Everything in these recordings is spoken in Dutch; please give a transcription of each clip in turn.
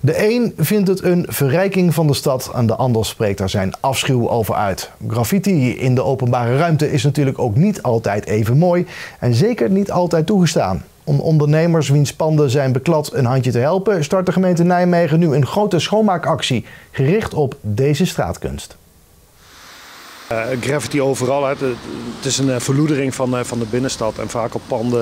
De een vindt het een verrijking van de stad en de ander spreekt daar zijn afschuw over uit. Graffiti in de openbare ruimte is natuurlijk ook niet altijd even mooi en zeker niet altijd toegestaan. Om ondernemers wiens panden zijn beklad een handje te helpen, start de gemeente Nijmegen nu een grote schoonmaakactie gericht op deze straatkunst. Uh, graffiti overal. Hè. Het is een uh, verloedering van, uh, van de binnenstad. En vaak op panden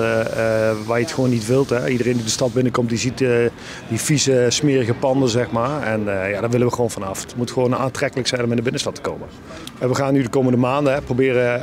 waar je het gewoon niet wilt. Hè. Iedereen die de stad binnenkomt, die ziet die vieze, smerige panden, zeg maar. En ja, daar willen we gewoon vanaf. Het moet gewoon aantrekkelijk zijn om in de binnenstad te komen. En we gaan nu de komende maanden hè, proberen...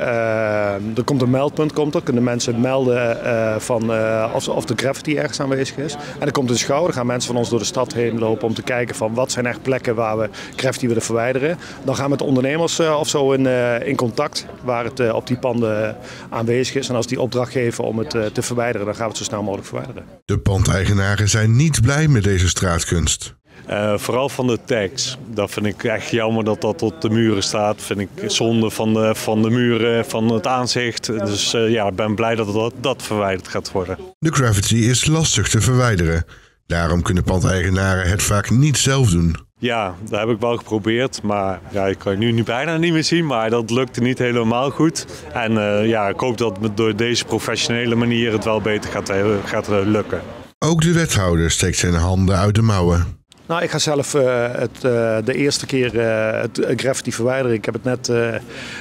er komt een meldpunt, komt er. Kunnen mensen melden van, of, of de graffiti ergens aanwezig is. En er komt een schouw. Dan gaan mensen van ons door de stad heen lopen om te kijken van... wat zijn echt plekken waar we graffiti willen verwijderen. Dan gaan we met ondernemers of zo in eh, in contact waar het eh, op die panden aanwezig is. En als die opdracht geven om het eh, te verwijderen, dan gaan we het zo snel mogelijk verwijderen. De pandeigenaren zijn niet blij met deze straatkunst. Uh, vooral van de tags. Dat vind ik echt jammer dat dat op de muren staat. Vind ik zonde van de, van de muren, van het aanzicht. Dus uh, ja, ik ben blij dat dat, dat verwijderd gaat worden. De graffiti is lastig te verwijderen. Daarom kunnen pandeigenaren het vaak niet zelf doen. Ja, dat heb ik wel geprobeerd. Maar ja, ik kan het nu, nu bijna niet meer zien. Maar dat lukte niet helemaal goed. En uh, ja, ik hoop dat door deze professionele manier het wel beter gaat, eh, gaat lukken. Ook de wethouder steekt zijn handen uit de mouwen. Nou, ik ga zelf uh, het, uh, de eerste keer uh, het graffiti verwijderen. Ik heb het net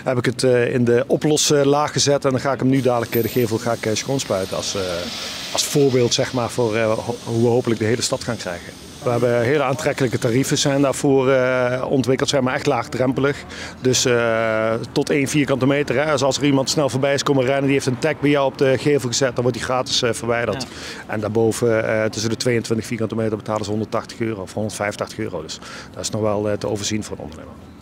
heb ik het, in de oploslaag gezet en dan ga ik hem nu dadelijk de gevel ga ik, schoonspuiten als, als voorbeeld zeg maar, voor hoe we hopelijk de hele stad gaan krijgen. We hebben hele aantrekkelijke tarieven zijn daarvoor uh, ontwikkeld, zijn maar echt laagdrempelig. Dus uh, tot 1 vierkante meter. Hè. Dus als er iemand snel voorbij is komen rennen, die heeft een tag bij jou op de gevel gezet, dan wordt die gratis uh, verwijderd. Ja. En daarboven tussen de 22 vierkante meter betalen ze 180 euro of 185 euro. Dus dat is nog wel te overzien voor een ondernemer.